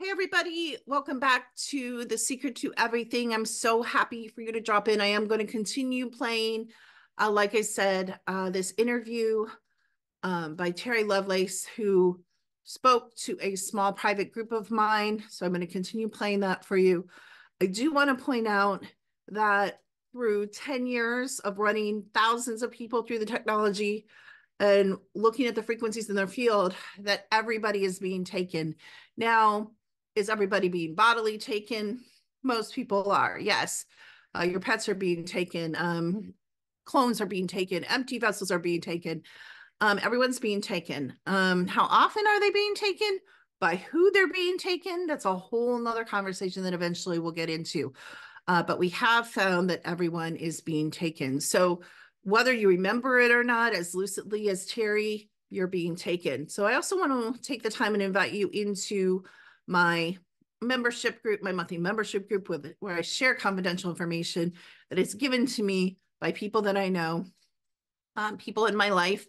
Hey, everybody. Welcome back to The Secret to Everything. I'm so happy for you to drop in. I am going to continue playing, uh, like I said, uh, this interview um, by Terry Lovelace, who spoke to a small private group of mine. So I'm going to continue playing that for you. I do want to point out that through 10 years of running thousands of people through the technology and looking at the frequencies in their field, that everybody is being taken. Now, is everybody being bodily taken? Most people are, yes. Uh, your pets are being taken. Um, clones are being taken. Empty vessels are being taken. Um, everyone's being taken. Um, how often are they being taken? By who they're being taken? That's a whole nother conversation that eventually we'll get into. Uh, but we have found that everyone is being taken. So whether you remember it or not, as lucidly as Terry, you're being taken. So I also want to take the time and invite you into my membership group, my monthly membership group with where I share confidential information that is given to me by people that I know, um, people in my life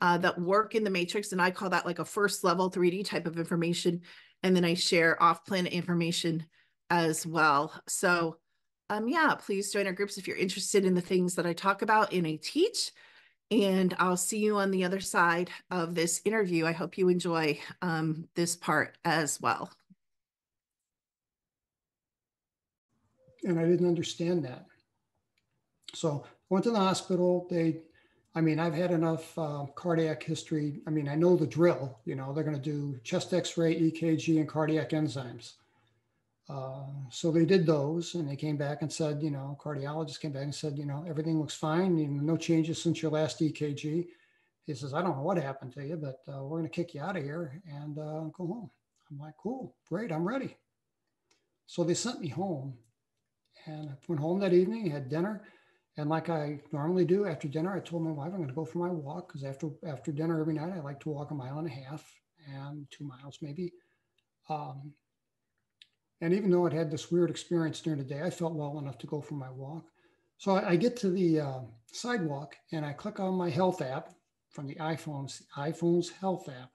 uh, that work in the matrix. And I call that like a first level 3D type of information. And then I share off planet information as well. So um, yeah, please join our groups if you're interested in the things that I talk about and I teach. And I'll see you on the other side of this interview. I hope you enjoy um, this part as well. And I didn't understand that. So went to the hospital. They, I mean, I've had enough uh, cardiac history. I mean, I know the drill. You know, they're going to do chest X-ray, EKG, and cardiac enzymes. Uh, so they did those, and they came back and said, you know, cardiologist came back and said, you know, everything looks fine. No changes since your last EKG. He says, I don't know what happened to you, but uh, we're going to kick you out of here and uh, go home. I'm like, cool, great, I'm ready. So they sent me home and I went home that evening, had dinner. And like I normally do after dinner, I told my wife I'm going to go for my walk because after after dinner every night I like to walk a mile and a half and two miles maybe. Um, and even though I'd had this weird experience during the day, I felt well enough to go for my walk. So I, I get to the uh, sidewalk and I click on my health app from the iPhone's iPhone's health app,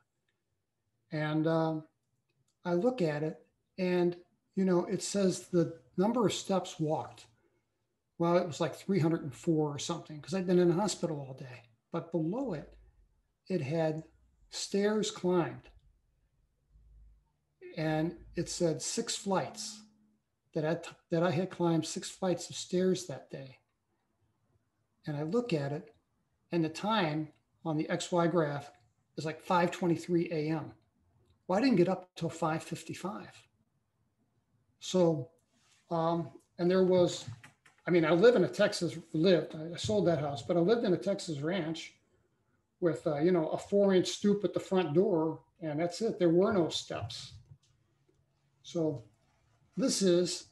and uh, I look at it, and you know it says the number of steps walked. Well, it was like 304 or something because I'd been in the hospital all day. But below it, it had stairs climbed. And it said six flights that I, that I had climbed six flights of stairs that day. And I look at it, and the time on the XY graph is like 5:23 a.m. Well, I didn't get up till 5:55. So um, and there was, I mean, I live in a Texas, lived, I sold that house, but I lived in a Texas ranch with, uh, you know, a four inch stoop at the front door, and that's it. There were no steps. So this is,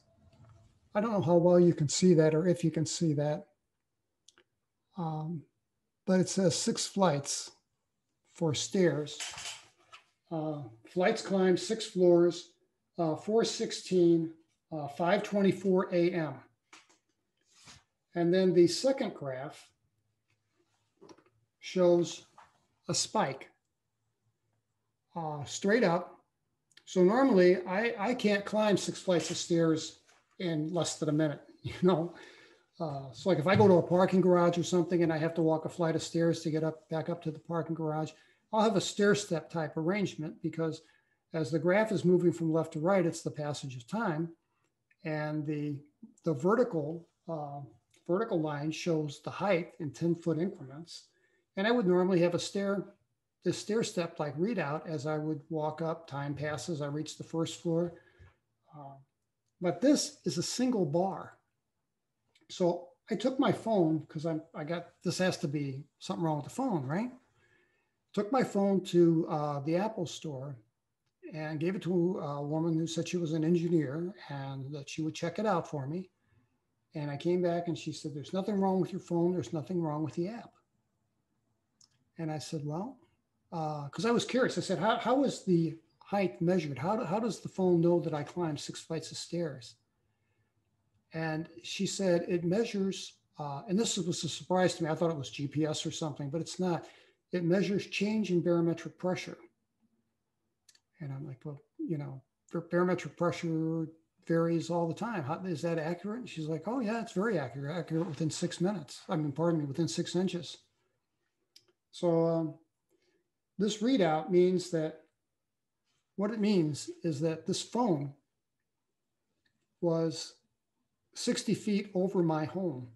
I don't know how well you can see that or if you can see that. Um, but it says six flights for stairs. Uh, flights climb six floors, uh, 416 uh, 5.24 a.m. And then the second graph shows a spike uh, straight up. So normally I, I can't climb six flights of stairs in less than a minute, you know? Uh, so like if I go to a parking garage or something and I have to walk a flight of stairs to get up back up to the parking garage, I'll have a stair step type arrangement because as the graph is moving from left to right, it's the passage of time and the the vertical uh, vertical line shows the height in 10 foot increments. And I would normally have a stair, this stair step like readout as I would walk up, time passes, I reach the first floor. Uh, but this is a single bar. So I took my phone because I'm I got this has to be something wrong with the phone, right? Took my phone to uh, the Apple store and gave it to a woman who said she was an engineer and that she would check it out for me. And I came back and she said, There's nothing wrong with your phone. There's nothing wrong with the app. And I said, Well, because uh, I was curious. I said, How, how is the height measured? How, do, how does the phone know that I climbed six flights of stairs? And she said, It measures, uh, and this was a surprise to me. I thought it was GPS or something, but it's not. It measures change in barometric pressure. And I'm like, well, you know, barometric pressure varies all the time. How, is that accurate? And she's like, oh yeah, it's very accurate, accurate within six minutes. I mean, pardon me, within six inches. So um, this readout means that what it means is that this phone was 60 feet over my home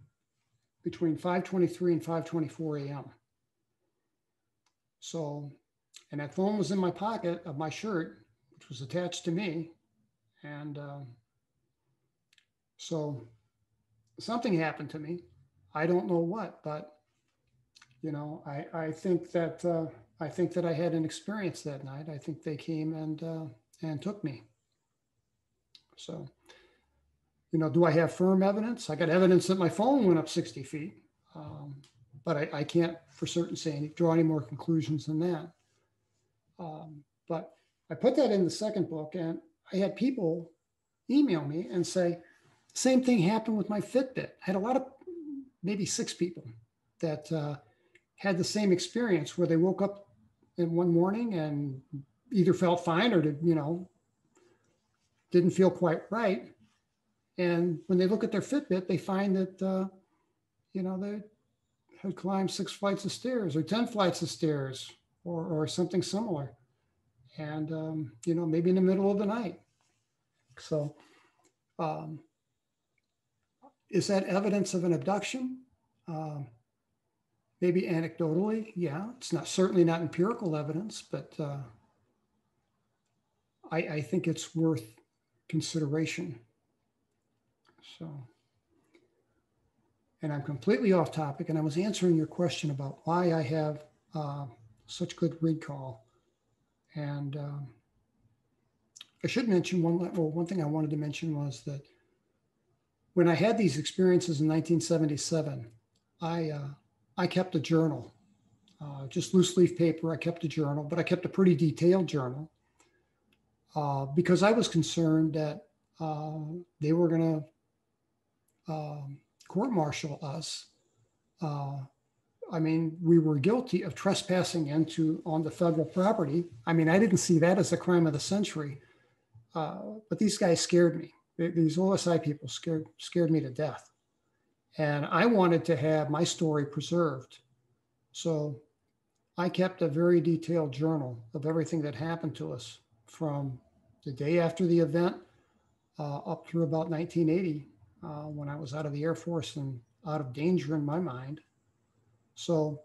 between 523 and 524 a.m. So, and that phone was in my pocket of my shirt, which was attached to me. And uh, so something happened to me. I don't know what, but you know, I, I think that uh, I think that I had an experience that night. I think they came and uh, and took me. So, you know, do I have firm evidence? I got evidence that my phone went up 60 feet, um, but I, I, can't for certain say any, draw any more conclusions than that. Um, but I put that in the second book, and I had people email me and say, same thing happened with my Fitbit. I had a lot of, maybe six people that uh, had the same experience where they woke up in one morning and either felt fine or did, you know, didn't feel quite right. And when they look at their Fitbit, they find that, uh, you know, they had climbed six flights of stairs or 10 flights of stairs or, or something similar. And, um, you know, maybe in the middle of the night. So, um, is that evidence of an abduction? Um, maybe anecdotally, yeah, it's not certainly not empirical evidence, but uh, I, I think it's worth consideration. So, and I'm completely off topic, and I was answering your question about why I have uh, such good recall. And um, I should mention one. Well, one thing I wanted to mention was that when I had these experiences in 1977, I uh, I kept a journal, uh, just loose leaf paper. I kept a journal, but I kept a pretty detailed journal uh, because I was concerned that uh, they were going to um, court martial us. I mean, we were guilty of trespassing into on the federal property. I mean, I didn't see that as a crime of the century, uh, but these guys scared me. These OSI people scared scared me to death. And I wanted to have my story preserved. So I kept a very detailed journal of everything that happened to us from the day after the event uh, up through about 1980 uh, when I was out of the Air Force and out of danger in my mind. So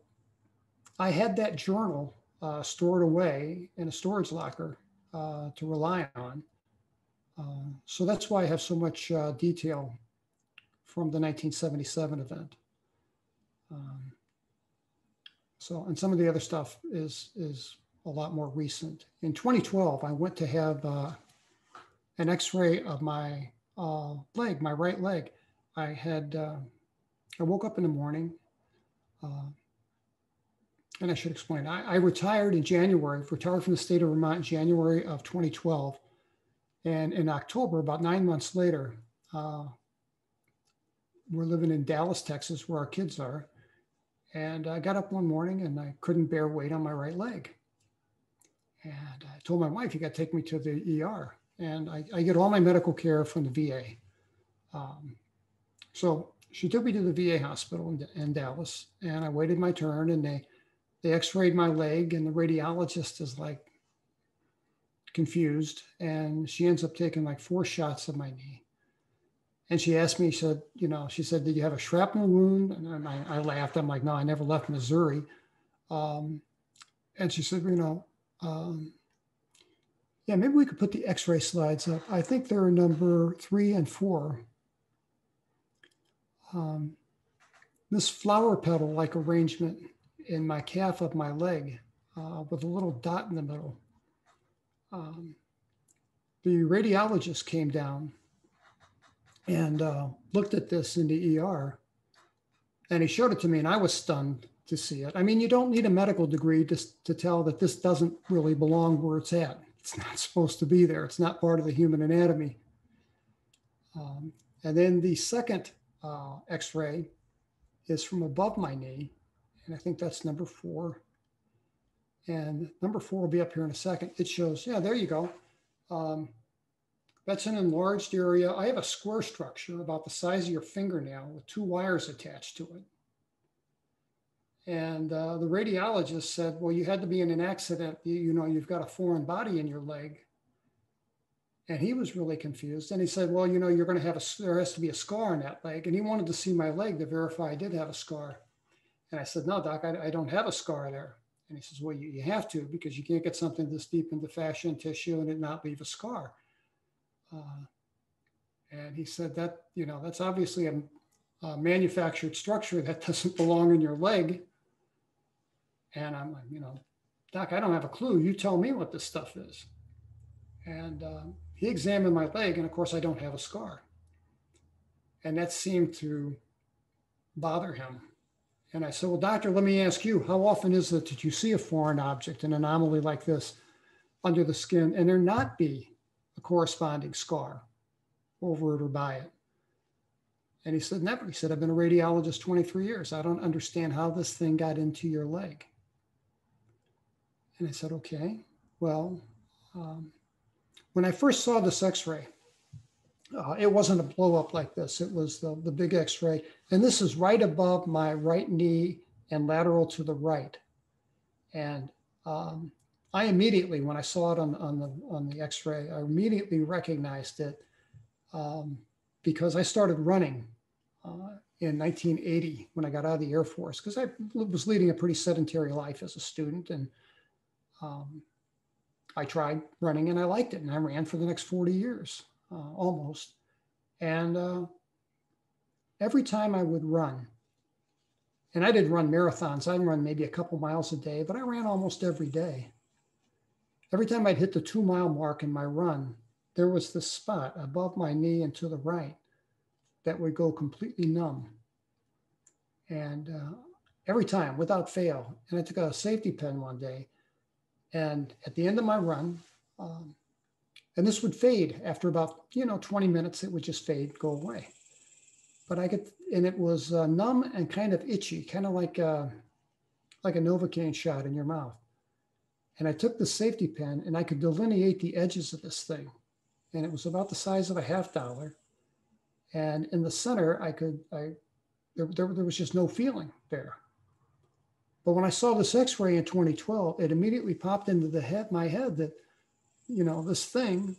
I had that journal uh, stored away in a storage locker uh, to rely on. Uh, so that's why I have so much uh, detail from the 1977 event. Um, so, and some of the other stuff is is a lot more recent. In 2012, I went to have uh, an X-ray of my uh, leg, my right leg. I had I woke up in the morning, uh, and I should explain. I, I, retired in January, retired from the state of Vermont in January of 2012, and in October, about nine months later, uh, we're living in Dallas, Texas, where our kids are. And I got up one morning and I couldn't bear weight on my right leg. And I told my wife, you got to take me to the ER. And I, I get all my medical care from the VA. Um, so she took me to the VA hospital in, in, Dallas and I waited my turn and they, they x-rayed my leg and the radiologist is like confused. And she ends up taking like four shots of my knee and she asked me, she said, you know, she said, did you have a shrapnel wound? And I, I laughed. I'm like, no, I never left Missouri. Um, and she said, you know, um, yeah, maybe we could put the x-ray slides up. I think they're number three and four. Um, this flower petal-like arrangement in my calf of my leg uh, with a little dot in the middle. Um, the radiologist came down and uh, looked at this in the ER. And he showed it to me, and I was stunned to see it. I mean, you don't need a medical degree just to tell that this doesn't really belong where it's at. It's not supposed to be there. It's not part of the human anatomy. Um, and then the second uh, X-ray is from above my knee, and I think that's number four. And number four will be up here in a second. It shows, yeah, there you go. Um, That's an enlarged area. I have a square structure about the size of your fingernail with two wires attached to it. And uh, the radiologist said, well, you had to be in an accident. You, you know, you've got a foreign body in your leg. And he was really confused. And he said, well, you know, you're going to have a, there has to be a scar on that leg. And he wanted to see my leg to verify I did have a scar. And I said, no, doc, I, I don't have a scar there. And he says, well, you, you have to because you can't get something this deep into fascia and tissue and it not leave a scar. Uh, and he said that, you know, that's obviously a, a manufactured structure that doesn't belong in your leg. And I'm like, you know, doc, I don't have a clue. You tell me what this stuff is. And uh, he examined my leg, and of course, I don't have a scar. And that seemed to bother him. And I said, Well, doctor, let me ask you, how often is it that you see a foreign object, an anomaly like this, under the skin, and there not be a corresponding scar over it or by it? And he said, Never. He said, I've been a radiologist 23 years. I don't understand how this thing got into your leg. And I said, Okay, well, um, when I first saw this x-ray, uh, it wasn't a blow up like this. It was the, the big x-ray. And this is right above my right knee and lateral to the right. And um, I immediately, when I saw it on, on, the, on the x-ray, I immediately recognized it um, because I started running uh, in 1980 when I got out of the Air Force because I was leading a pretty sedentary life as a student. And um, I tried running and I liked it, and I ran for the next 40 years uh, almost. And uh, every time I would run, and I did run marathons, I'd run maybe a couple miles a day, but I ran almost every day. Every time I'd hit the two mile mark in my run, there was this spot above my knee and to the right that would go completely numb. And uh, every time without fail. And I took a safety pin one day and at the end of my run, um, and this would fade after about, you know, 20 minutes, it would just fade, go away. But I get, and it was uh, numb and kind of itchy, kind of like, a, like a Novocaine shot in your mouth. And I took the safety pin and I could delineate the edges of this thing. And it was about the size of a half dollar. And in the center, I could, I, there, there, there was just no feeling there. But when I saw this X-ray in 2012, it immediately popped into the head, my head that, you know, this thing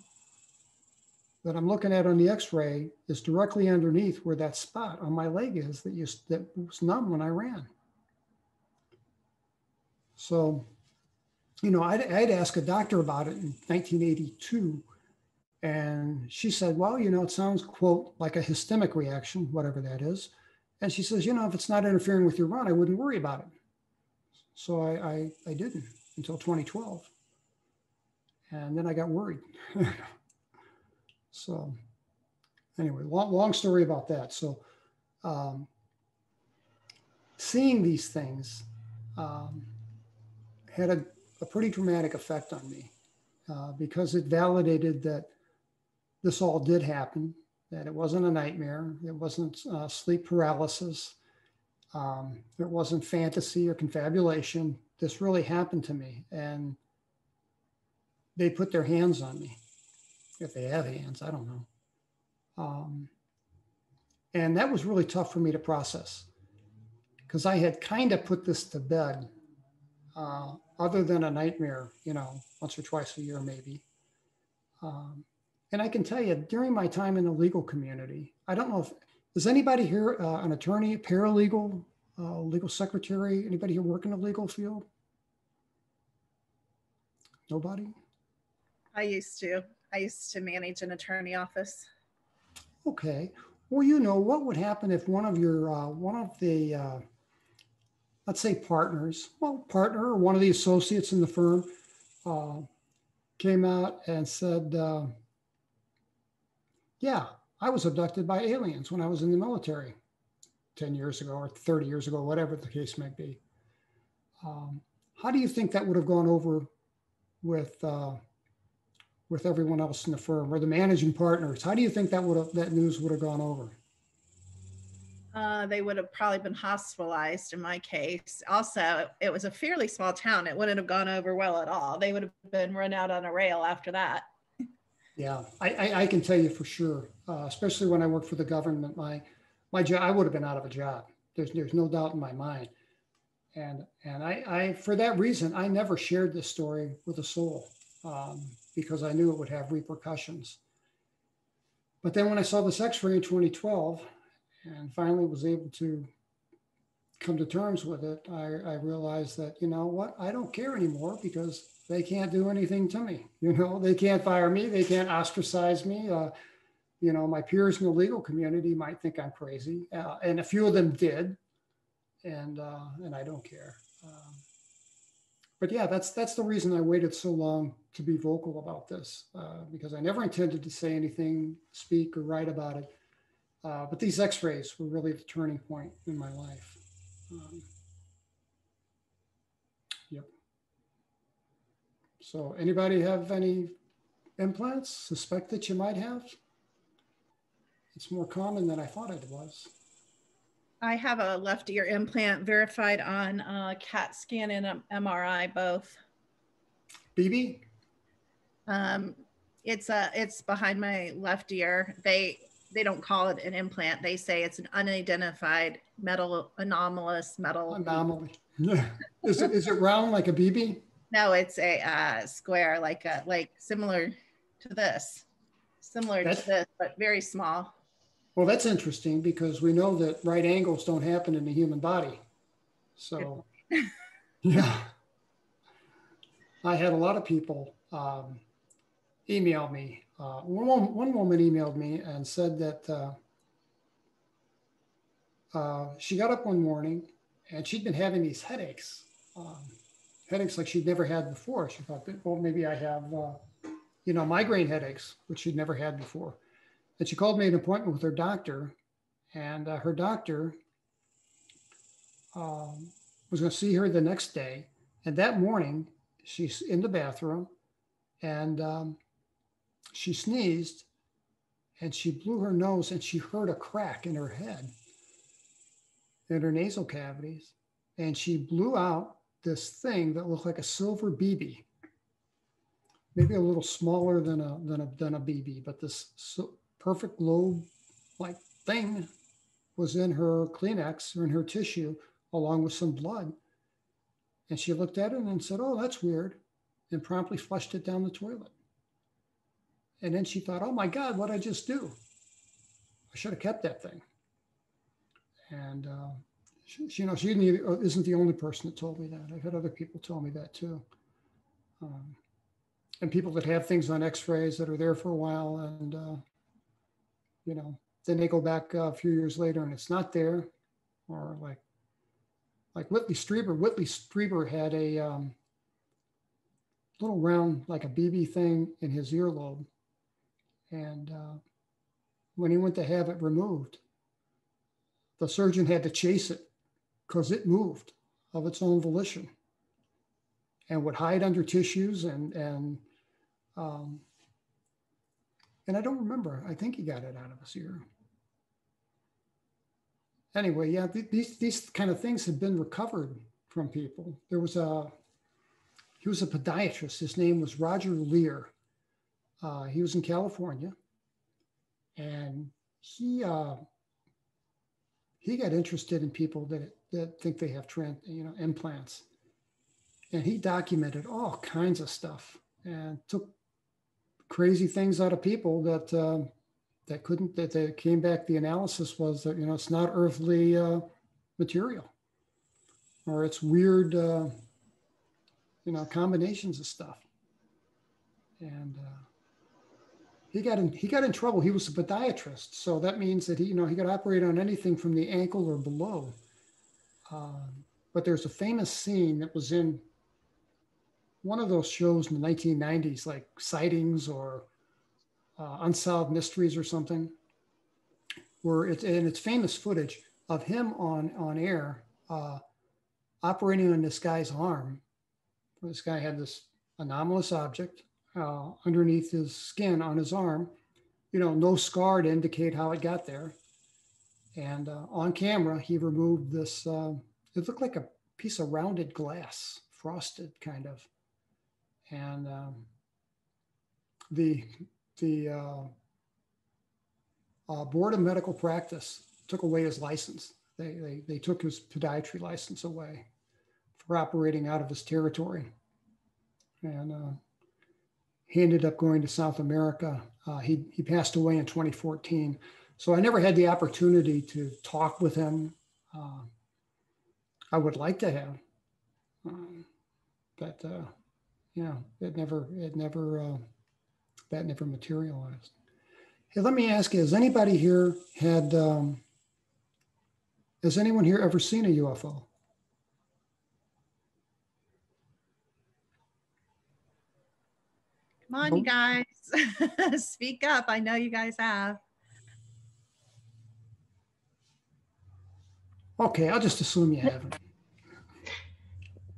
that I'm looking at on the X-ray is directly underneath where that spot on my leg is that used that was numb when I ran. So, you know, I'd, I'd ask a doctor about it in 1982, and she said, "Well, you know, it sounds quote like a histemic reaction, whatever that is." And she says, "You know, if it's not interfering with your run, I wouldn't worry about it." So I, I, I didn't until 2012. And then I got worried. so anyway, long, long story about that. So um, seeing these things um, had a, a, pretty dramatic effect on me uh, because it validated that this all did happen, that it wasn't a nightmare, it wasn't uh, sleep paralysis, um, it wasn't fantasy or confabulation. This really happened to me. And they put their hands on me. If they have hands, I don't know. Um, and that was really tough for me to process because I had kind of put this to bed, uh, other than a nightmare, you know, once or twice a year, maybe. Um, and I can tell you, during my time in the legal community, I don't know if is anybody here uh, an attorney, paralegal, uh, legal secretary? Anybody here work in the legal field? Nobody? I used to. I used to manage an attorney office. Okay. Well, you know, what would happen if one of your, uh, one of the, uh, let's say partners, well, partner or one of the associates in the firm uh, came out and said, uh, yeah, I was abducted by aliens when I was in the military 10 years ago or 30 years ago, whatever the case might be. Um, how do you think that would have gone over with uh, with everyone else in the firm or the managing partners? How do you think that would have that news would have gone over? Uh, they would have probably been hospitalized in my case. Also, it was a fairly small town. It wouldn't have gone over well at all. They would have been run out on a rail after that. Yeah, I, I, I can tell you for sure, uh, especially when I worked for the government, my, my job, I would have been out of a job. There's, there's no doubt in my mind. And, and I, I, for that reason, I never shared this story with a soul um, because I knew it would have repercussions. But then when I saw this x-ray in 2012 and finally was able to come to terms with it, I, I realized that, you know what, I don't care anymore because they can't do anything to me. You know, they can't fire me, they can't ostracize me. Uh, you know, my peers in the legal community might think I'm crazy, uh, and a few of them did, and uh, and I don't care. Um, but yeah, that's that's the reason I waited so long to be vocal about this uh, because I never intended to say anything, speak, or write about it. Uh, but these X-rays were really the turning point in my life. Um, So, anybody have any implants? Suspect that you might have? It's more common than I thought it was. I have a left ear implant verified on uh, CAT scan and MRI both. BB? Um, it's a it's behind my left ear. They they don't call it an implant. They say it's an unidentified metal anomalous metal anomaly. Yeah. is it is it round like a BB? No, it's a uh, square, like a like similar to this, similar That's, to this, but very small. Well, that's interesting because we know that right angles don't happen in the human body. So, yeah, I had a lot of people um, email me. Uh, one, one woman emailed me and said that uh, uh, she got up one morning and she'd been having these headaches, um, headaches like she'd never had before. She thought, well, maybe I have, uh, you know, migraine headaches, which she'd never had before. And she called me an appointment with her doctor, and uh, her doctor um, was going to see her the next day. And that morning, she's in the bathroom, and um, she sneezed, and she blew her nose, and she heard a crack in her head, in her nasal cavities, and she blew out this thing that looked like a silver BB maybe a little smaller than a than a than a BB, but this so, perfect globe like thing was in her Kleenex or in her tissue along with some blood. And she looked at it and said, Oh, that's weird, and promptly flushed it down the toilet. And then she thought, Oh my God, what I just do? I should have kept that thing. And, uh, she, you know, she isn't the only person that told me that. I've had other people tell me that too. Um, and people that have things on x-rays that are there for a while and uh, you know, then they go back a few years later and it's not there, or like like Whitley Strieber. Whitley Strieber had a um, little round like a BB thing in his earlobe, and uh, when he went to have it removed, the surgeon had to chase it because it moved of its own volition and would hide under tissues and and um, and I don't remember. I think he got it out of his ear. Anyway, yeah, th- these these kind of things have been recovered from people. There was a he was a podiatrist. His name was Roger Leir. Uh, he was in California, and he uh, he got interested in people that that think they have trans, you know implants, and he documented all kinds of stuff and took crazy things out of people that uh, that couldn't that they came back. The analysis was that you know it's not earthly uh, material, or it's weird, uh, you know, combinations of stuff. And uh, he got in he got in trouble. He was a podiatrist, so that means that he you know he could operate on anything from the ankle or below. Um, but there's a famous scene that was in one of those shows in the 1990s, like Sightings or uh, Unsolved Mysteries or something, where it's and it's famous footage of him on on air uh, operating on this guy's arm. This guy had this anomalous object uh, underneath his skin on his arm. You know, no scar to indicate how it got there. And uh, on camera, he removed this. Uh, it looked like a piece of rounded glass, frosted kind of and um, the the uh, uh, Board of Medical Practice took away his license. They, they, they took his podiatry license away for operating out of his territory. And uh, he ended up going to South America. Uh, he, he passed away in 2014. So I never had the opportunity to talk with him. Uh, I would like to have, um, but uh, yeah, it never, it never, uh, that never materialized. Hey, let me ask you: Has anybody here had? Um, has anyone here ever seen a UFO? Come on, you guys. Speak up. I know you guys have. Okay, I'll just assume you haven't.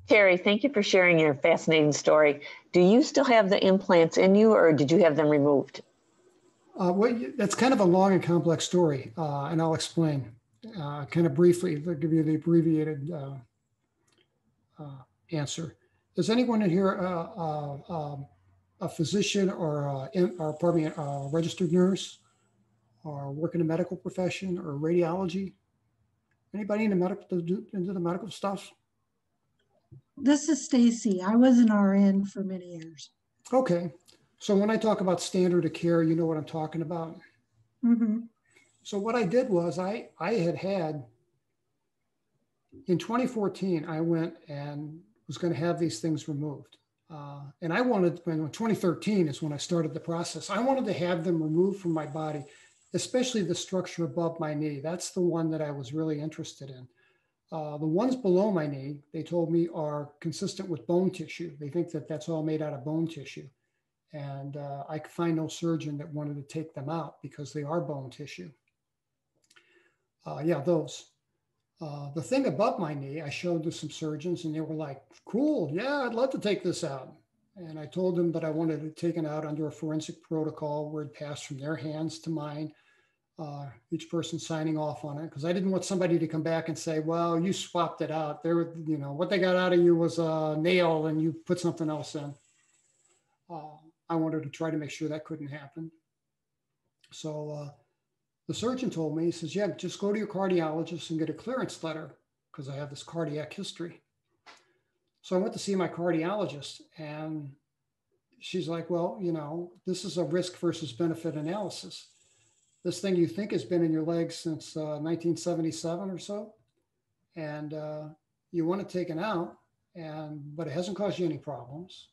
Terry, thank you for sharing your fascinating story. Do you still have the implants in you or did you have them removed? Uh, well, that's kind of a long and complex story, uh, and I'll explain uh, kind of briefly. I'll give you the abbreviated uh, uh, answer. Is anyone in here uh, um, a physician or, in, or pardon me, a registered nurse or work in a medical profession or radiology? Anybody in the medical into the medical stuff? This is Stacy. I was an RN for many years. Okay. So when I talk about standard of care, you know what I'm talking about. Mm-hmm. So what I did was I I had had in 2014 I went and was going to have these things removed, uh, and I wanted when 2013 is when I started the process. I wanted to have them removed from my body, especially the structure above my knee. That's the one that I was really interested in. Uh, the ones below my knee, they told me, are consistent with bone tissue. They think that that's all made out of bone tissue. And uh, I could find no surgeon that wanted to take them out because they are bone tissue. Uh, yeah, those. Uh, the thing above my knee, I showed to some surgeons and they were like, cool, yeah, I'd love to take this out. And I told them that I wanted it taken out under a forensic protocol where it passed from their hands to mine uh, each person signing off on it because I didn't want somebody to come back and say, "Well, you swapped it out. There, you know, what they got out of you was a nail, and you put something else in." Uh, I wanted to try to make sure that couldn't happen. So uh, the surgeon told me, he says, "Yeah, just go to your cardiologist and get a clearance letter because I have this cardiac history." So I went to see my cardiologist, and she's like, "Well, you know, this is a risk versus benefit analysis." this thing you think has been in your leg since uh, 1977 or so, and uh, you want to take it taken out, and but it hasn't caused you any problems.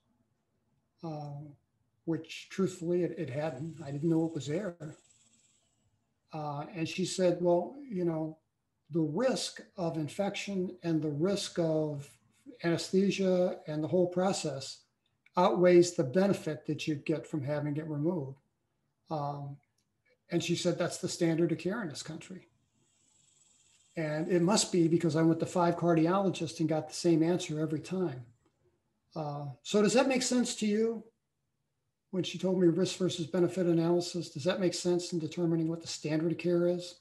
Uh, which truthfully it, it, hadn't. I didn't know it was there. Uh, and she said, well, you know, the risk of infection and the risk of anesthesia and the whole process outweighs the benefit that you'd get from having it removed. Um, and she said, that's the standard of care in this country. And it must be because I went to five cardiologists and got the same answer every time. Uh, so, does that make sense to you? When she told me risk versus benefit analysis, does that make sense in determining what the standard of care is?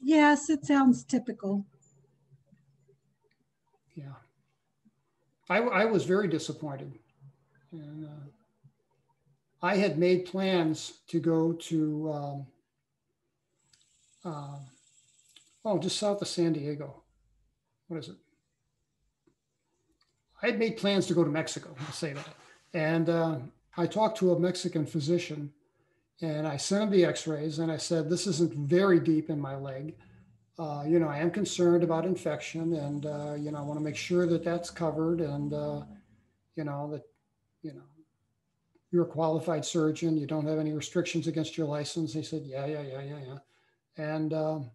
Yes, it sounds typical. Yeah. I, I was very disappointed. And, uh, I had made plans to go to, um, uh, oh, just south of San Diego. What is it? I had made plans to go to Mexico, I'll say that. And uh, I talked to a Mexican physician and I sent him the x rays and I said, This isn't very deep in my leg. Uh, you know, I am concerned about infection and, uh, you know, I want to make sure that that's covered and, uh, you know, that, you know, you're a qualified surgeon. You don't have any restrictions against your license. He said, yeah, yeah, yeah, yeah, yeah. And um,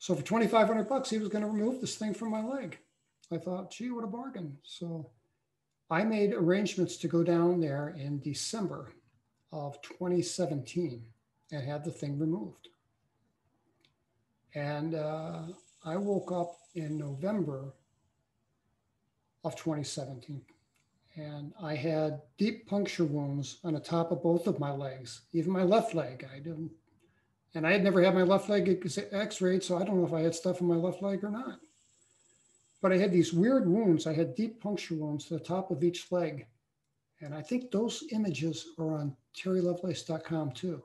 so for 2,500 bucks, he was going to remove this thing from my leg. I thought, gee, what a bargain. So I made arrangements to go down there in December of 2017 and had the thing removed. And uh, I woke up in November of 2017 and I had deep puncture wounds on the top of both of my legs, even my left leg. I didn't, and I had never had my left leg x-rayed, so I don't know if I had stuff in my left leg or not. But I had these weird wounds. I had deep puncture wounds to the top of each leg, And I think those images are on terrylovelace.com too.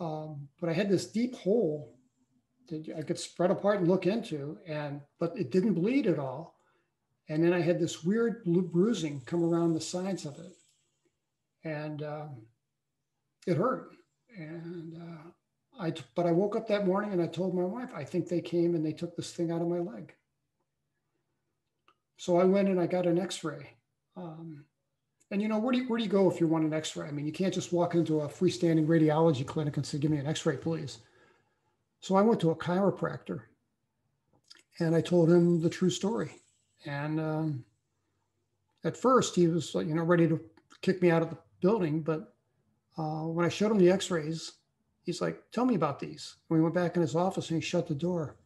Um, but I had this deep hole I could spread apart and look into, and but it didn't bleed at all. And then I had this weird bruising come around the sides of it, and um, it hurt. And uh, I, t- but I woke up that morning and I told my wife, I think they came and they took this thing out of my leg. So I went and I got an X-ray. Um, and you know, where do you, where do you go if you want an X-ray? I mean, you can't just walk into a freestanding radiology clinic and say, "Give me an X-ray, please." So I went to a chiropractor, and I told him the true story. And um, at first, he was you know ready to kick me out of the building, but uh, when I showed him the X-rays, he's like, "Tell me about these." And we went back in his office, and he shut the door.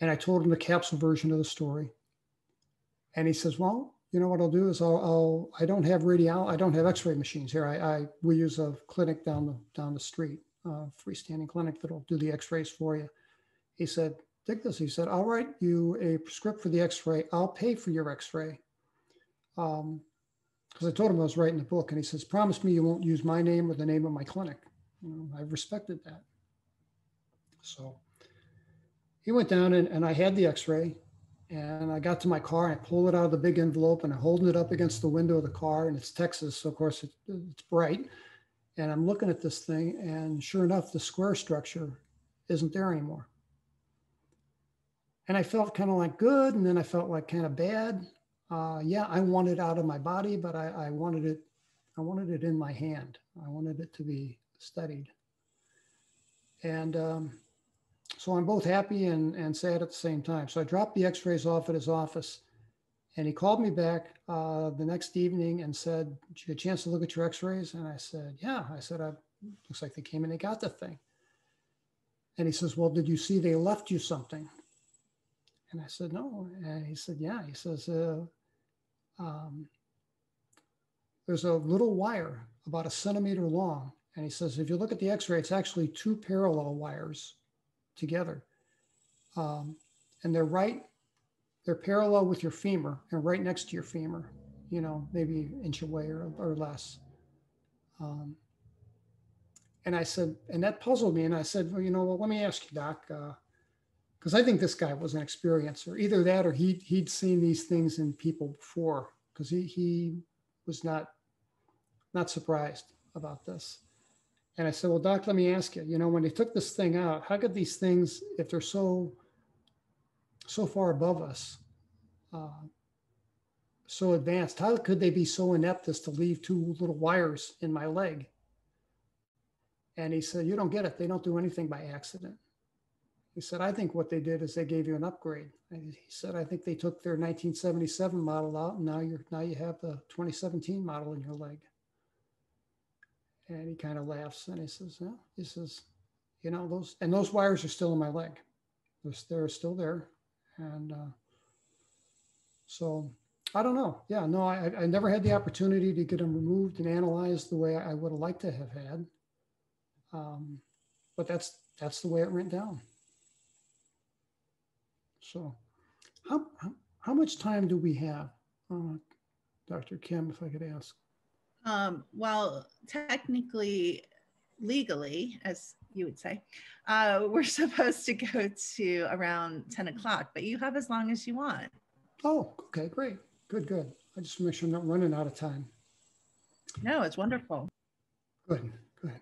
And I told him the capsule version of the story. And he says, "Well, you know what I'll do is I'll, I'll I don't have radial I don't have X-ray machines here. I, I we use a clinic down the down the street, uh, freestanding clinic that'll do the X-rays for you." He said, "Take this." He said, "I'll write you a script for the X-ray. I'll pay for your X-ray." Um, because I told him I was writing the book, and he says, "Promise me you won't use my name or the name of my clinic." You know, I respected that. So he went down, and, and I had the X-ray, and I got to my car, and I pulled it out of the big envelope, and I'm holding it up against the window of the car, and it's Texas, so of course it, it's bright, and I'm looking at this thing, and sure enough, the square structure isn't there anymore. And I felt kind of like good, and then I felt like kind of bad uh, yeah, I wanted out of my body, but I, I wanted it, I wanted it in my hand. I wanted it to be studied. And um, so I'm both happy and, and sad at the same time. So I dropped the x-rays off at his office and he called me back uh, the next evening and said, did you get a chance to look at your x-rays? And I said, yeah. I said, I, looks like they came and they got the thing. And he says, well, did you see they left you something? And I said, no. And he said, yeah. He says, uh, um, there's a little wire about a centimeter long. And he says, if you look at the x-ray, it's actually two parallel wires together. Um, and they're right, they're parallel with your femur and right next to your femur, you know, maybe an inch away or, or less. Um, and I said, and that puzzled me. And I said, well, you know, well, let me ask you, Doc, because uh, I think this guy was an experiencer. Either that or he he'd seen these things in people before, because he he was not not surprised about this. And I said, well, Doc, let me ask you. You know, when they took this thing out, how could these things, if they're so so far above us, uh, so advanced, how could they be so inept as to leave two little wires in my leg? And he said, You don't get it. They don't do anything by accident. He said, I think what they did is they gave you an upgrade. And he said, I think they took their 1977 model out and now you're now you have the 2017 model in your leg. And he kind of laughs and he says, Yeah, he says, you know, those and those wires are still in my leg. They're, they're still there. And uh, so I don't know. Yeah, no, I, I never had the opportunity to get them removed and analyzed the way I would have liked to have had. Um, but that's that's the way it went down. So, how how, how much time do we have, uh, Dr. Kim, if I could ask? Um, well, technically, legally, as you would say, uh, we're supposed to go to around 10 o'clock, but you have as long as you want. Oh, okay, great. Good, good. I just make sure I'm not running out of time. No, it's wonderful. Good, good.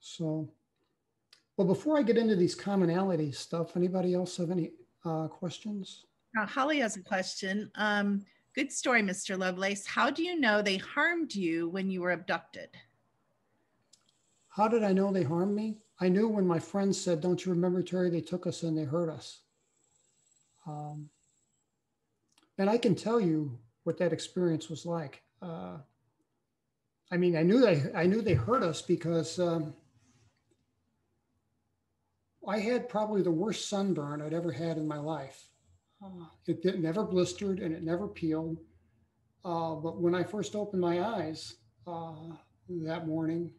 So, well, before I get into these commonality stuff, anybody else have any uh, questions? Uh, Holly has a question. Um, good story, Mr. Lovelace. How do you know they harmed you when you were abducted? How did I know they harmed me? I knew when my friends said, Don't you remember, Terry? They took us and they hurt us. Um, and I can tell you what that experience was like. Uh, I mean, I knew they I knew they hurt us because um, I had probably the worst sunburn I'd ever had in my life. Uh, it, it, never blistered and it never peeled. Uh, but when I first opened my eyes uh, that morning,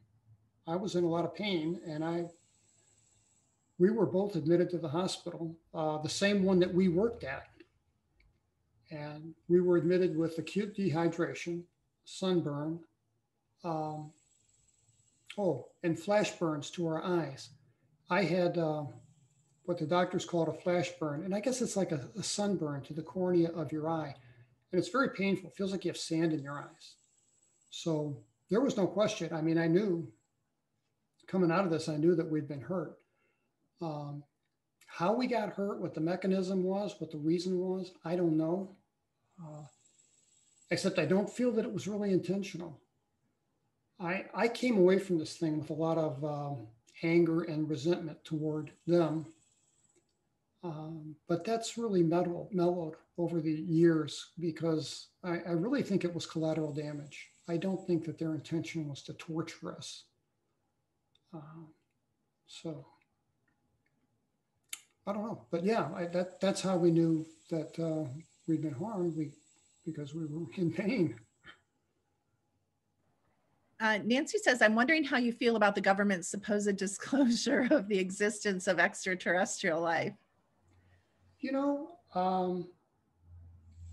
I was in a lot of pain, and I we were both admitted to the hospital, uh, the same one that we worked at, and we were admitted with acute dehydration, sunburn. Um, oh, and flash burns to our eyes. I had uh, what the doctors called a flash burn, and I guess it's like a, a sunburn to the cornea of your eye, and it's very painful. It feels like you have sand in your eyes. So there was no question. I mean, I knew coming out of this, I knew that we'd been hurt. Um, how we got hurt, what the mechanism was, what the reason was, I don't know. Uh, except I don't feel that it was really intentional. I, I came away from this thing with a lot of um, anger and resentment toward them. Um, but that's really mellowed, mellowed over the years because I, I, really think it was collateral damage. I don't think that their intention was to torture us. Um, so I don't know, but yeah, I, that that's how we knew that uh, we'd been harmed. We because we were in pain. Uh, Nancy says, I'm wondering how you feel about the government's supposed disclosure of the existence of extraterrestrial life. You know, um,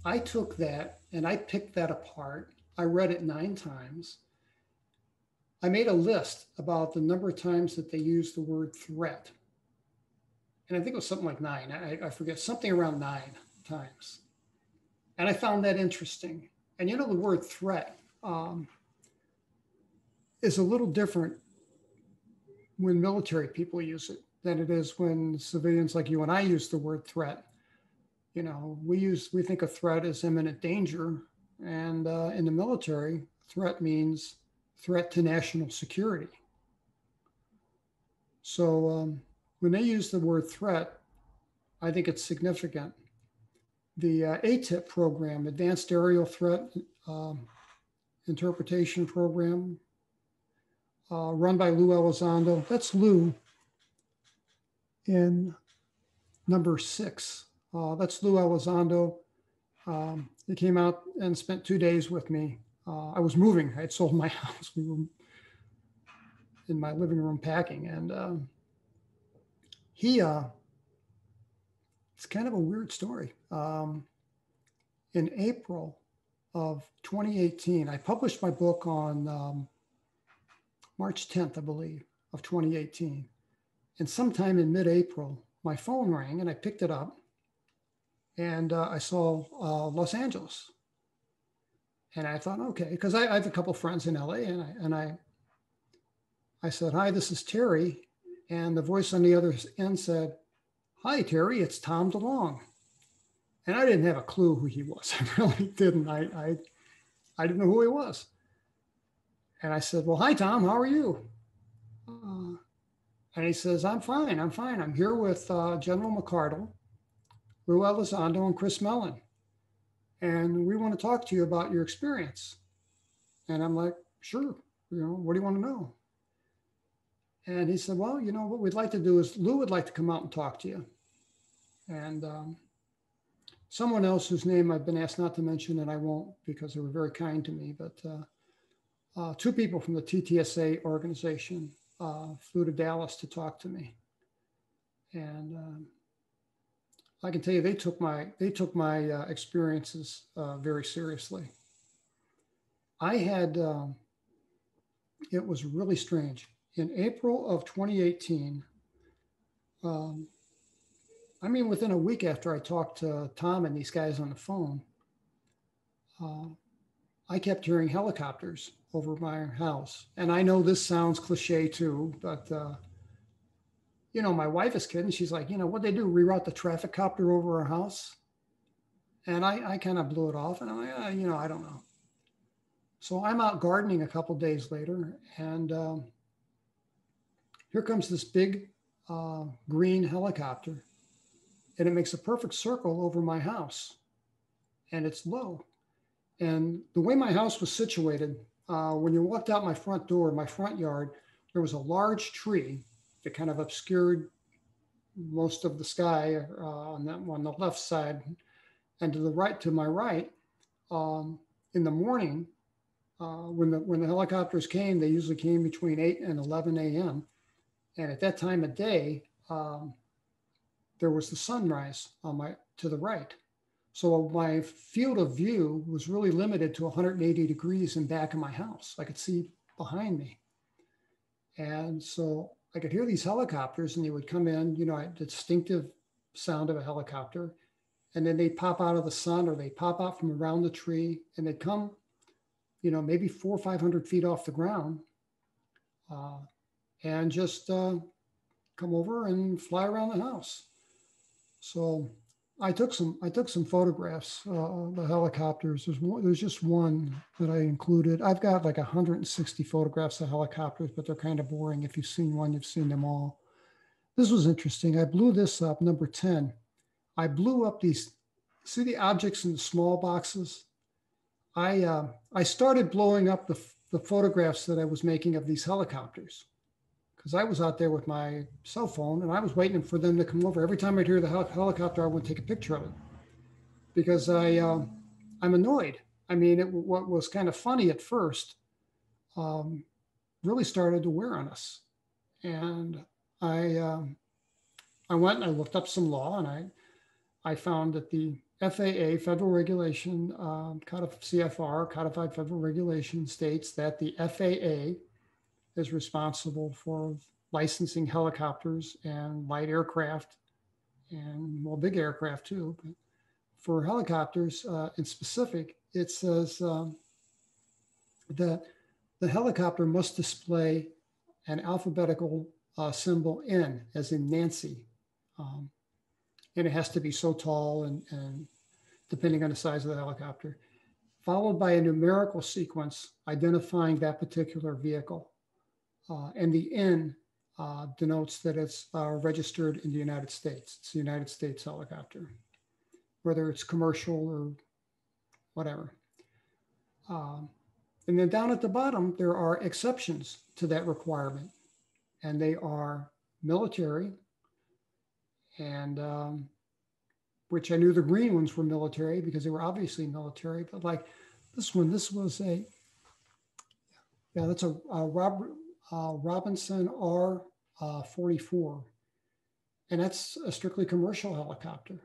I took that and I picked that apart. I read it nine times. I made a list about the number of times that they used the word threat. And I think it was something like nine. I, I forget, something around nine times. And I found that interesting. And you know, the word threat um, is a little different when military people use it than it is when civilians like you and I use the word threat. You know, we use we think a threat is imminent danger, and uh, in the military, threat means threat to national security. So um, when they use the word threat, I think it's significant the uh, ATIP program, Advanced Aerial Threat um, Interpretation Program, uh, run by Lou Elizondo. That's Lou in number six. Uh, that's Lou Elizondo. Um, he came out and spent two days with me. Uh, I was moving. I had sold my house. We were in my living room packing, and um, he uh, it's kind of a weird story. Um, in April of 2018, I published my book on um, March 10th, I believe, of 2018. And sometime in mid April, my phone rang and I picked it up and uh, I saw uh, Los Angeles. And I thought, okay, because I, I, have a couple friends in LA and I, and I, I said, hi, this is Terry. And the voice on the other end said, Hi, Terry, it's Tom DeLonge, And I didn't have a clue who he was. I really didn't. I, I, I didn't know who he was. And I said, Well, hi, Tom, how are you? Uh, and he says, I'm fine. I'm fine. I'm here with uh, General McCardle, Lou Elizondo, and Chris Mellon. And we want to talk to you about your experience. And I'm like, Sure. You know, what do you want to know? And he said, Well, you know, what we'd like to do is Lou would like to come out and talk to you. And um, someone else whose name I've been asked not to mention, and I won't because they were very kind to me, but uh, uh, two people from the TTSA organization uh, flew to Dallas to talk to me. And um, I can tell you, they took my they took my uh, experiences uh, very seriously. I had um, it was really strange in April of 2018, um, I mean, within a week after I talked to Tom and these guys on the phone, uh, I kept hearing helicopters over my house. And I know this sounds cliche too, but uh, you know, my wife is kidding. She's like, you know, what they do, reroute the traffic copter over our house. And I, I kind of blew it off and I'm like, uh, you know, I don't know. So I'm out gardening a couple days later and um, here comes this big uh, green helicopter, and it makes a perfect circle over my house, and it's low. And the way my house was situated, uh, when you walked out my front door, my front yard, there was a large tree that kind of obscured most of the sky uh, on, that, on the left side. And to the right, to my right, um, in the morning, uh, when the when the helicopters came, they usually came between 8 and 11 a.m. And at that time of day, um, there was the sunrise on my to the right. So my field of view was really limited to 180 degrees in back of my house. I could see behind me. And so I could hear these helicopters and they would come in, you know, the distinctive sound of a helicopter. And then they'd pop out of the sun or they'd pop out from around the tree and they'd come, you know, maybe four or 500 feet off the ground uh, and just uh, come over and fly around the house. So I took some I took some photographs uh, of the helicopters. There's one, there's just one that I included. I've got like 160 photographs of helicopters, but they're kind of boring. If you've seen one, you've seen them all. This was interesting. I blew this up, number 10. I blew up these. See the objects in the small boxes. I uh, I started blowing up the the photographs that I was making of these helicopters because I was out there with my cell phone and I was waiting for them to come over. Every time I'd hear the hel- helicopter, I would take a picture of it because I uh, I'm annoyed. I mean, it, what was kind of funny at first um, really started to wear on us, and I um, I went and I looked up some law and I I found that the FAA federal regulation um, CFR codified federal regulation states that the FAA is responsible for licensing helicopters and light aircraft and well, big aircraft too. But for helicopters uh, in specific, it says um, that the helicopter must display an alphabetical uh, symbol N, as in Nancy. Um, and it has to be so tall and, and depending on the size of the helicopter, followed by a numerical sequence identifying that particular vehicle. Uh, and the N uh, denotes that it's uh, registered in the United States. It's a United States helicopter, whether it's commercial or whatever. Um, and then down at the bottom, there are exceptions to that requirement, and they are military, and um, which I knew the green ones were military because they were obviously military, but like this one, this was a, yeah, that's a, a Robert, uh, Robinson R uh, 44. And that's a strictly commercial helicopter.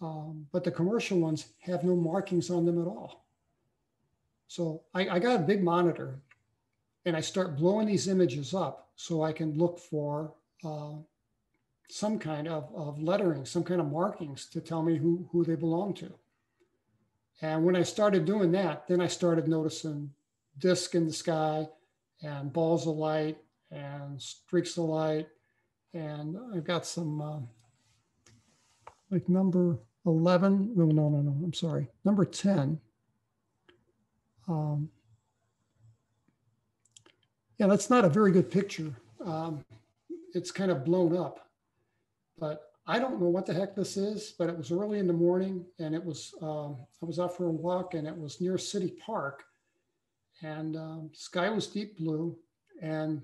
Um, but the commercial ones have no markings on them at all. So I, I got a big monitor and I start blowing these images up so I can look for uh, some kind of, of lettering, some kind of markings to tell me who, who they belong to. And when I started doing that, then I started noticing disk in the sky and balls of light and streaks of light. And I've got some uh, like number 11. No, no, no, no. I'm sorry. Number 10. Um, yeah, that's not a very good picture. Um, it's kind of blown up, but I don't know what the heck this is, but it was early in the morning and it was, um, I was out for a walk and it was near City Park and um, sky was deep blue and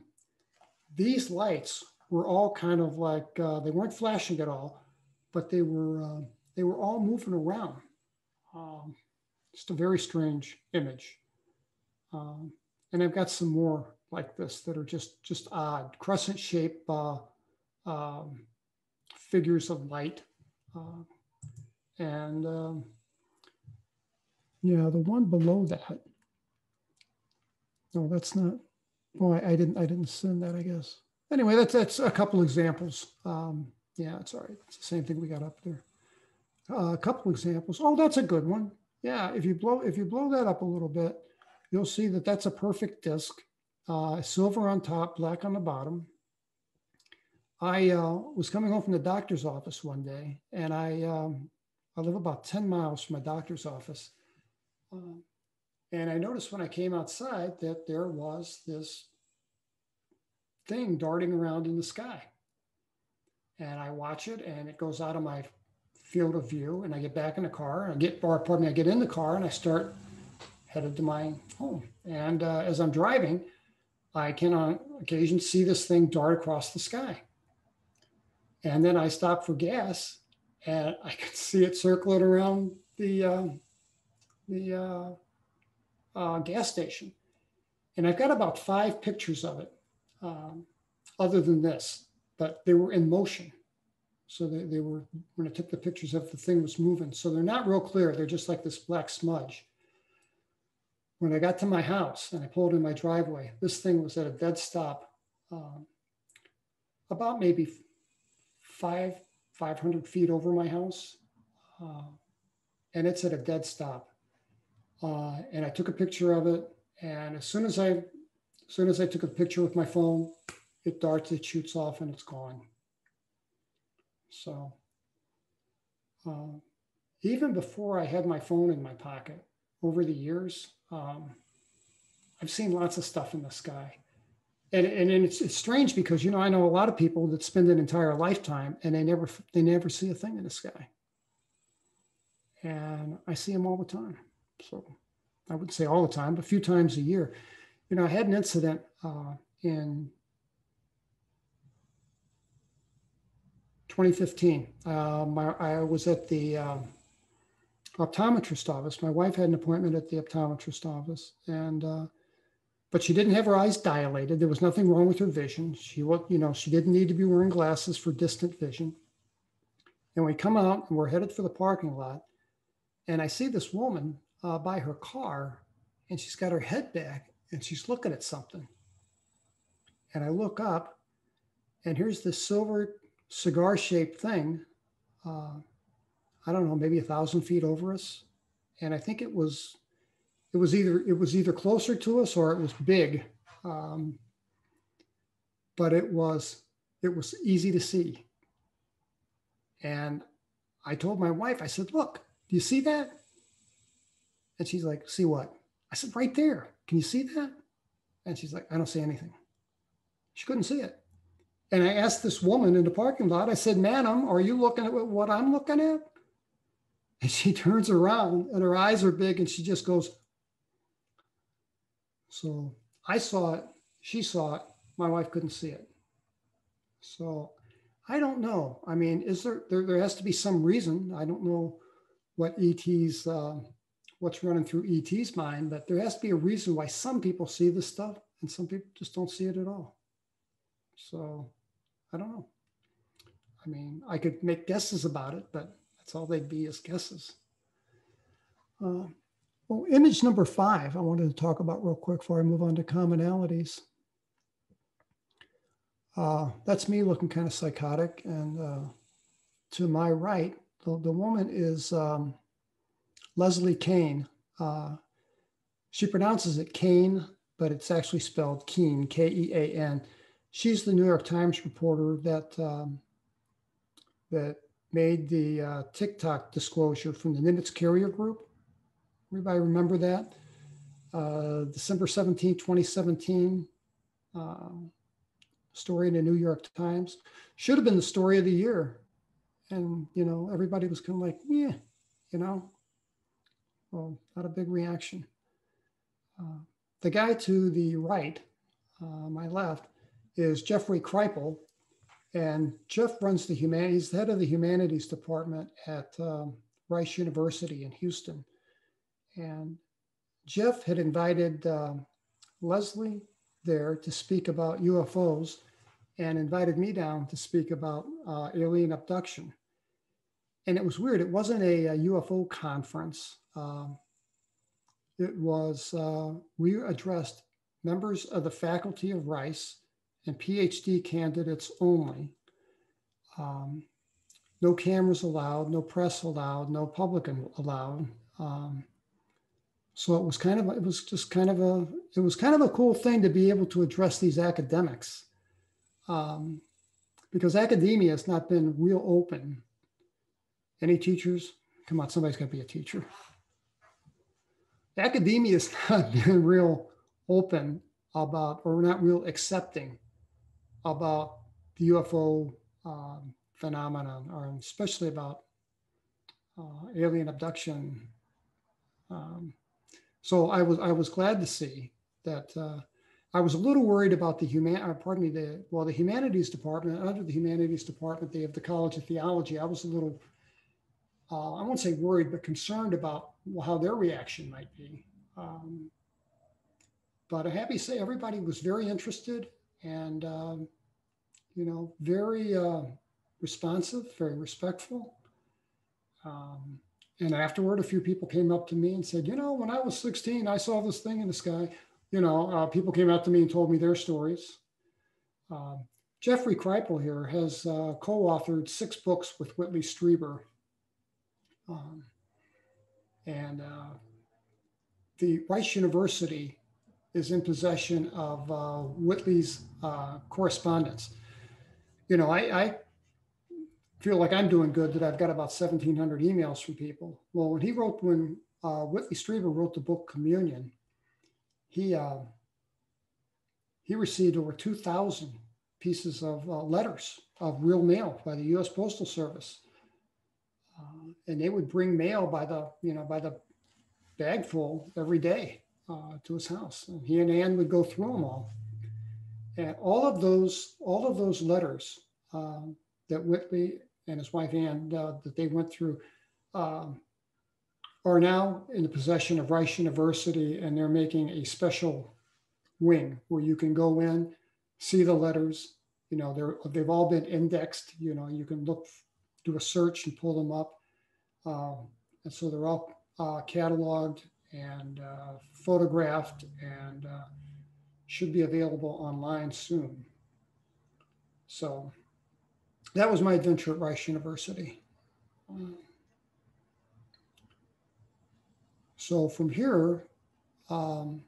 these lights were all kind of like uh, they weren't flashing at all but they were uh, they were all moving around. Um, just a very strange image. Um, and i've got some more like this that are just just odd. Crescent shape uh, um, figures of light. Uh, and um, yeah the one below that no, that's not. Oh, I, I, didn't. I didn't send that. I guess. Anyway, that's that's a couple examples. Um, yeah, it's all right. It's the same thing we got up there. Uh, a couple examples. Oh, that's a good one. Yeah, if you blow if you blow that up a little bit, you'll see that that's a perfect disc. Uh, silver on top, black on the bottom. I uh, was coming home from the doctor's office one day, and I um, I live about ten miles from my doctor's office. Uh, and I noticed when I came outside that there was this thing darting around in the sky. And I watch it and it goes out of my field of view. And I get back in the car and I get, or pardon me, I get in the car and I start headed to my home. And uh, as I'm driving, I can on occasion see this thing dart across the sky. And then I stop for gas and I can see it circling around the, uh, the, uh, uh, gas station. And I've got about five pictures of it, um, other than this, but they were in motion. So they, they were, when I took the pictures of the thing was moving. So they're not real clear. They're just like this black smudge. When I got to my house and I pulled in my driveway, this thing was at a dead stop, um, about maybe five, 500 feet over my house. Uh, and it's at a dead stop. Uh, and I took a picture of it. And as soon as I, as soon as I took a picture with my phone, it darts, it shoots off, and it's gone. So, uh, even before I had my phone in my pocket, over the years, um, I've seen lots of stuff in the sky. And, and, and it's, it's strange because, you know, I know a lot of people that spend an entire lifetime and they never, they never see a thing in the sky. And I see them all the time. So I wouldn't say all the time, but a few times a year. You know, I had an incident uh, in 2015. Uh, my, I was at the um, optometrist office. My wife had an appointment at the optometrist office, and uh, but she didn't have her eyes dilated. There was nothing wrong with her vision. She, you know, she didn't need to be wearing glasses for distant vision. And we come out and we're headed for the parking lot, and I see this woman uh, by her car, and she's got her head back and she's looking at something. And I look up, and here's this silver cigar shaped thing. Uh, I don't know, maybe a thousand feet over us. And I think it was, it was either it was either closer to us or it was big, um, but it was it was easy to see. And I told my wife, I said, "Look, do you see that?" And she's like, "See what?" I said, "Right there. Can you see that?" And she's like, "I don't see anything." She couldn't see it. And I asked this woman in the parking lot, I said, Madam, are you looking at what I'm looking at? And she turns around and her eyes are big and she just goes. So I saw it, she saw it, my wife couldn't see it. So I don't know. I mean, is there, there, there has to be some reason. I don't know what ET's, uh, what's running through ET's mind, but there has to be a reason why some people see this stuff and some people just don't see it at all. So I don't know. I mean, I could make guesses about it, but that's all they'd be is guesses. Uh, well, image number five, I wanted to talk about real quick before I move on to commonalities. Uh, that's me looking kind of psychotic. And uh, to my right, the, the woman is um, Leslie Kean. Uh, she pronounces it Kane, but it's actually spelled Keen, K E A N she's the New York Times reporter that um, that made the uh, Tic Tac disclosure from the Nimitz Carrier Group. Everybody remember that? Uh, December 17, 2017 uh, story in the New York Times. Should have been the story of the year. And, you know, everybody was kind of like, yeah, you know, well, not a big reaction. Uh, the guy to the right, uh, my left, is Jeffrey Kripal. And Jeff runs the humanities, he's the head of the humanities department at um, Rice University in Houston. And Jeff had invited uh, Leslie there to speak about UFOs and invited me down to speak about uh, alien abduction. And it was weird. It wasn't a, a UFO conference. Um, it was, uh, we addressed members of the faculty of Rice and PhD candidates only. Um, no cameras allowed, no press allowed, no public allowed. Um, so it was kind of, it was just kind of a, it was kind of a cool thing to be able to address these academics. Um, because academia has not been real open. Any teachers? Come on, somebody's got to be a teacher. Academia is not been real open about, or not real accepting about the UFO um, phenomenon, or especially about uh, alien abduction. Um, so I was I was glad to see that. Uh, I was a little worried about the human, uh, pardon me, the well, the humanities department. Under the humanities department, they have the College of Theology. I was a little, uh, I won't say worried, but concerned about how their reaction might be. Um, but I'm happy to say everybody was very interested and um, you know, very uh, responsive, very respectful. Um, and afterward, a few people came up to me and said, you know, when I was 16, I saw this thing in the sky. You know, uh, people came up to me and told me their stories. Um, Jeffrey Kripal here has uh, co-authored six books with Whitley Strieber. Um, and uh, the Rice University is in possession of uh, Whitley's uh, correspondence. You know, I, I, feel like I'm doing good that I've got about 1,700 emails from people. Well, when he wrote, when uh, Whitley Strieber wrote the book Communion, he uh, he received over 2,000 pieces of uh, letters of real mail by the U.S. Postal Service, and they would bring mail by the you know by the bagful every day uh, to his house. And he and Ann would go through them all. And all of those, all of those letters um, that Whitley and his wife Ann uh, that they went through um, are now in the possession of Rice University, and they're making a special wing where you can go in, see the letters. You know, they're they've all been indexed. You know, you can look, do a search and pull them up, um, and so they're all uh, cataloged and uh, photographed and uh, should be available online soon. So that was my adventure at Rice University. So from here, um,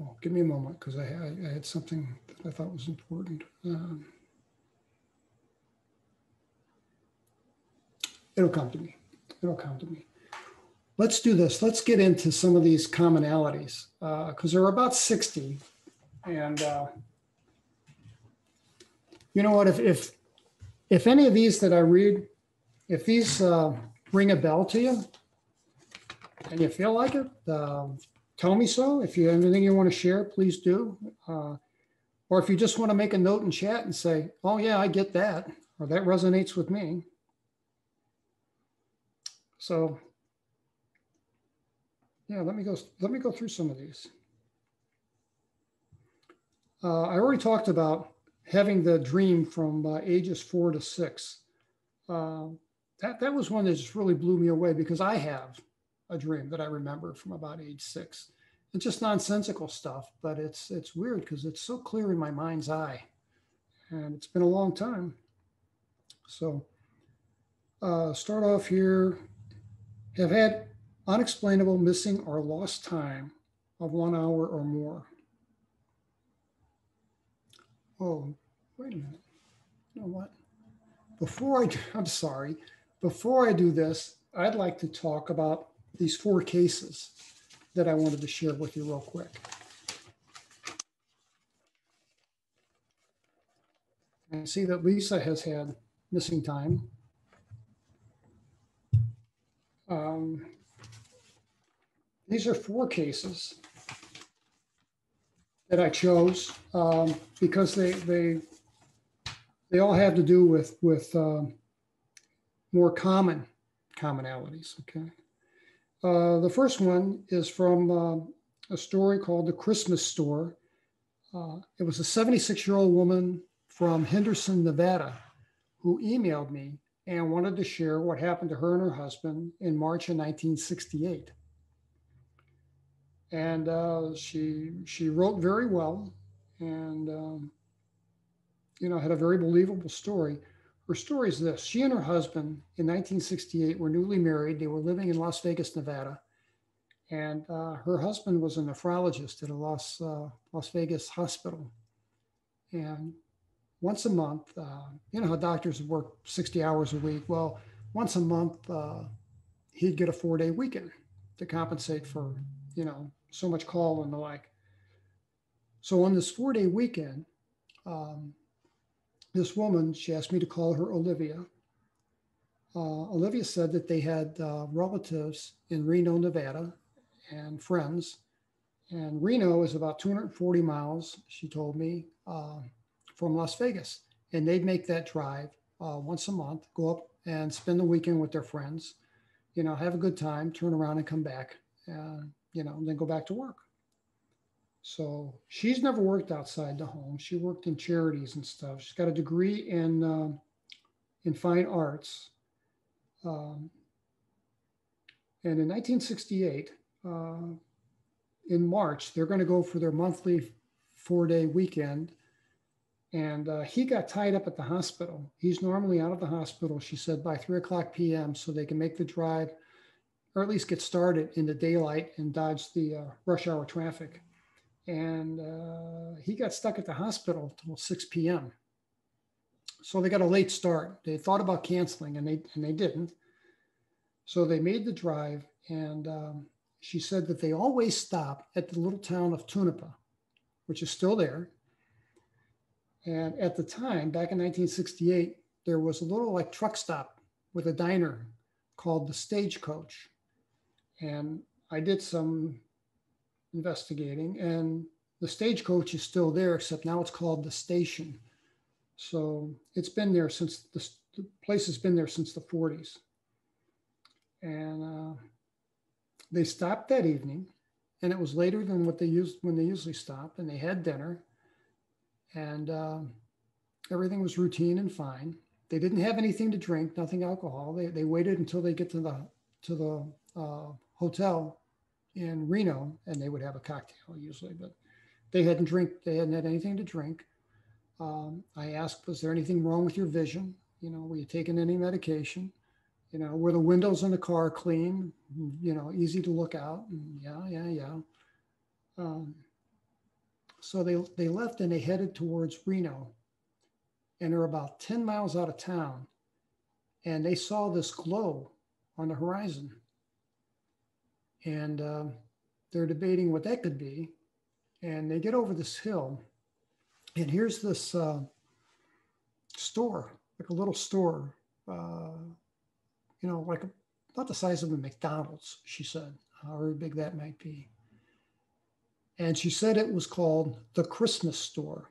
oh, give me a moment because I, I, I, had something that I thought was important. Um, it'll come to me. It'll come to me let's do this. Let's get into some of these commonalities because uh, there are about 60. And uh, you know what? If, if, if any of these that I read, if these uh, ring a bell to you and you feel like it, um, tell me so. If you have anything you want to share, please do. Uh, or if you just want to make a note in chat and say, oh, yeah, I get that, or that resonates with me. So yeah, let me go, let me go through some of these. Uh, I already talked about having the dream from uh, ages four to six. Uh, that, that was one that just really blew me away because I have a dream that I remember from about age six. It's just nonsensical stuff, but it's it's weird because it's so clear in my mind's eye, and it's been a long time. So, uh, start off here. Have had unexplainable missing or lost time of one hour or more. Oh, wait a minute. You know what? Before I, I'm sorry, before I do this, I'd like to talk about these four cases that I wanted to share with you real quick. I see that Lisa has had missing time. Um, these are four cases that I chose um, because they they they all have to do with with um, more common commonalities. Okay, uh, the first one is from uh, a story called "The Christmas Store." Uh, it was a 76 year old woman from Henderson, Nevada, who emailed me and wanted to share what happened to her and her husband in March of 1968 and uh, she she wrote very well, and um, you know had a very believable story. Her story is this: she and her husband in 1968 were newly married. They were living in Las Vegas, Nevada, and uh, her husband was a nephrologist at a Las uh, Las Vegas hospital, and once a month, uh, you know how doctors work 60 hours a week. Well, once a month, uh, he'd get a four-day weekend to compensate for you know so much call and the like. So on this four day weekend, um, this woman, she asked me to call her Olivia. Uh, Olivia said that they had uh, relatives in Reno, Nevada, and friends. And Reno is about 240 miles, she told me, uh, from Las Vegas. And they'd make that drive uh, once a month, go up and spend the weekend with their friends, you know, have a good time, turn around and come back you know, and then go back to work. So she's never worked outside the home. She worked in charities and stuff. She's got a degree in uh, in fine arts. Um, and in 1968, uh, in March, they're going to go for their monthly four day weekend. And uh, he got tied up at the hospital. He's normally out of the hospital, she said, by three o'clock p.m., so they can make the drive or at least get started in the daylight and dodge the uh, rush hour traffic. And uh, he got stuck at the hospital till 6 p.m. So they got a late start. They thought about canceling and they, and they didn't. So they made the drive. And um, she said that they always stop at the little town of Tonopah, which is still there. And at the time, back in 1968, there was a little like truck stop with a diner called the Stagecoach. And I did some investigating, and the stagecoach is still there, except now it's called the station. So it's been there since the, the place has been there since the 40s. And uh, they stopped that evening, and it was later than what they used when they usually stop, and they had dinner, and uh, everything was routine and fine. They didn't have anything to drink, nothing alcohol. They, they waited until they get to the to the uh, hotel in Reno, and they would have a cocktail usually, but they hadn't drink. They hadn't had anything to drink. Um, I asked, was there anything wrong with your vision? You know, were you taking any medication? You know, were the windows in the car clean? You know, easy to look out? And yeah, yeah, yeah. Um, so they they left and they headed towards Reno, and they're about ten miles out of town, and they saw this glow on the horizon and uh, they're debating what that could be. And they get over this hill, and here's this uh, store, like a little store, uh, you know, like a, not the size of a McDonald's, she said, however big that might be. And she said it was called the Christmas store.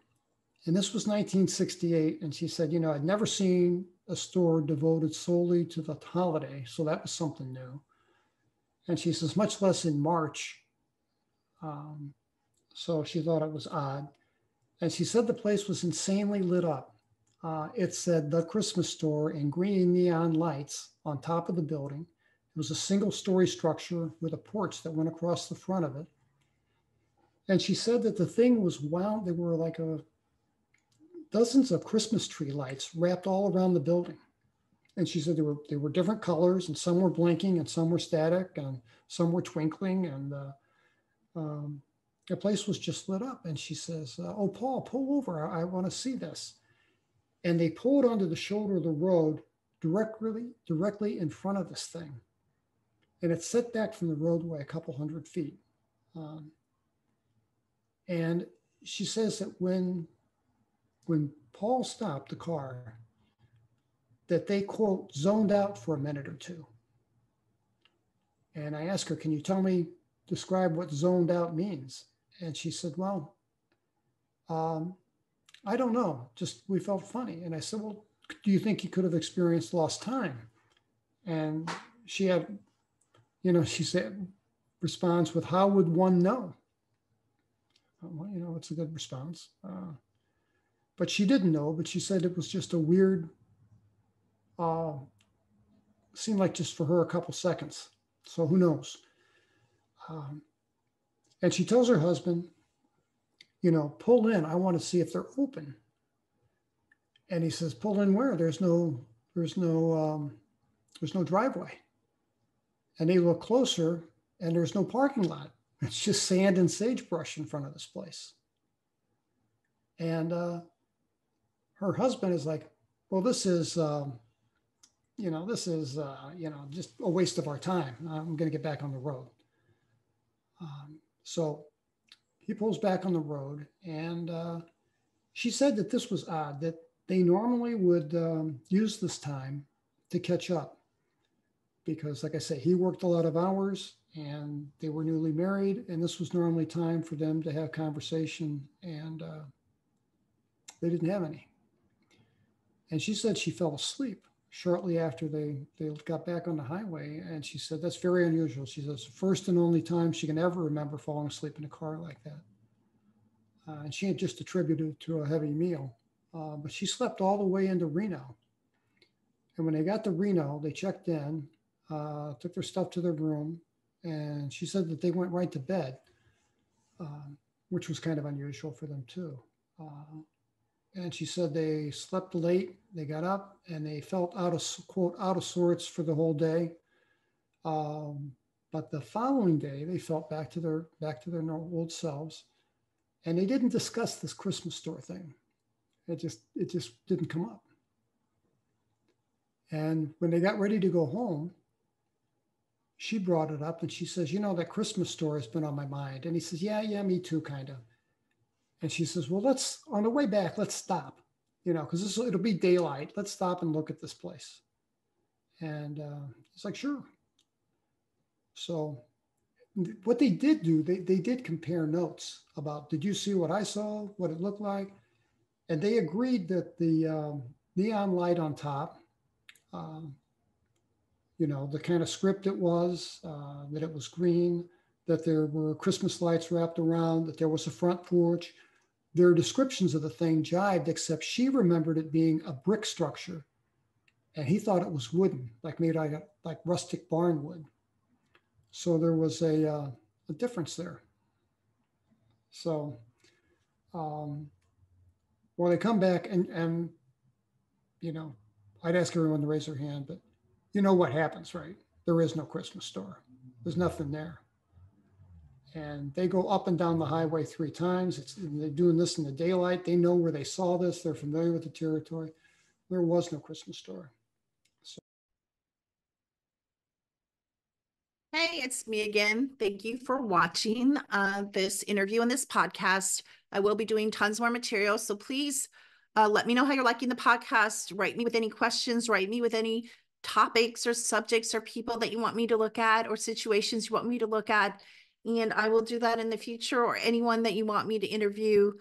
And this was 1968. And she said, you know, I'd never seen a store devoted solely to the holiday. So that was something new. And she says, much less in March. Um, so she thought it was odd. And she said the place was insanely lit up. Uh, it said the Christmas store in green neon lights on top of the building. It was a single story structure with a porch that went across the front of it. And she said that the thing was wound, there were like a dozens of Christmas tree lights wrapped all around the building. And she said there were there were different colors and some were blinking and some were static and some were twinkling and uh, um, the place was just lit up. And she says uh, oh paul pull over i, I want to see this. And they pulled onto the shoulder of the road directly directly in front of this thing. And it's set back from the roadway a couple hundred feet. Um, and she says that when when paul stopped the car that they quote zoned out for a minute or two. And I asked her, Can you tell me, describe what zoned out means? And she said, Well, um, I don't know. Just we felt funny. And I said, Well, do you think you could have experienced lost time? And she had, you know, she said, responds with, How would one know? Well, you know, it's a good response. Uh, but she didn't know, but she said it was just a weird uh, seemed like just for her a couple seconds. So who knows? Um, and she tells her husband, you know, pull in. I want to see if they're open. And he says, pull in where? There's no, there's no, um, there's no driveway. And they look closer, and there's no parking lot. It's just sand and sagebrush in front of this place. And uh, her husband is like, well, this is um, you know, this is, uh, you know, just a waste of our time. I'm going to get back on the road. Um, so he pulls back on the road, and uh, she said that this was odd, that they normally would um, use this time to catch up. Because, like I say, he worked a lot of hours and they were newly married, and this was normally time for them to have conversation, and uh, they didn't have any. And she said she fell asleep shortly after they, they got back on the highway. And she said, that's very unusual. She says, first and only time she can ever remember falling asleep in a car like that. Uh, and she had just attributed it to a heavy meal. Uh, but she slept all the way into Reno. And when they got to Reno, they checked in, uh, took their stuff to their room, and she said that they went right to bed, um, which was kind of unusual for them too. Uh, and she said they slept late, they got up, and they felt out of quote out of sorts for the whole day. Um, but the following day, they felt back to their back to their old selves, and they didn't discuss this Christmas store thing. It just it just didn't come up. And when they got ready to go home, she brought it up and she says, You know, that Christmas store has been on my mind. And he says, Yeah, yeah, me too, kind of. And she says, Well, let's, on the way back, let's stop, you know, because it'll be daylight. Let's stop and look at this place. And uh, he's like, Sure. So, what they did do, they, they did compare notes about, did you see what I saw, what it looked like? And they agreed that the um, neon light on top, um, you know, the kind of script it was, uh, that it was green, that there were Christmas lights wrapped around, that there was a front porch. Their descriptions of the thing jived, except she remembered it being a brick structure. And he thought it was wooden, like made out of like rustic barn wood. So there was a, uh, a difference there. So, um, well, they come back and, and, you know, I'd ask everyone to raise their hand, but you know what happens, right? There is no Christmas store. There's nothing there. And they go up and down the highway three times. It's, they're doing this in the daylight. They know where they saw this. They're familiar with the territory. There was no Christmas store. Hey, it's me again. Thank you for watching uh, this interview and this podcast. I will be doing tons more material. So please uh, let me know how you're liking the podcast. Write me with any questions, write me with any topics or subjects or people that you want me to look at or situations you want me to look at. And I will do that in the future or anyone that you want me to interview.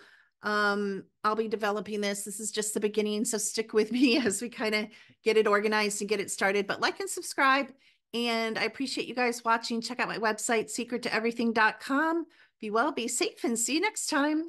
Um, I'll be developing this. This is just the beginning. So stick with me as we kind of get it organized and get it started. But like and subscribe and I appreciate you guys watching. Check out my website, secrettoeverything.com. Be well, be safe, and see you next time.